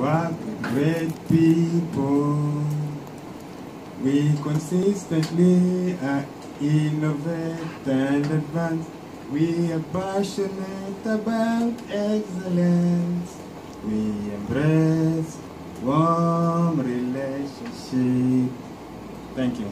We're great people. We consistently innovate and advance. We are passionate about excellence. We embrace warm relationship. Thank you.